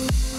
you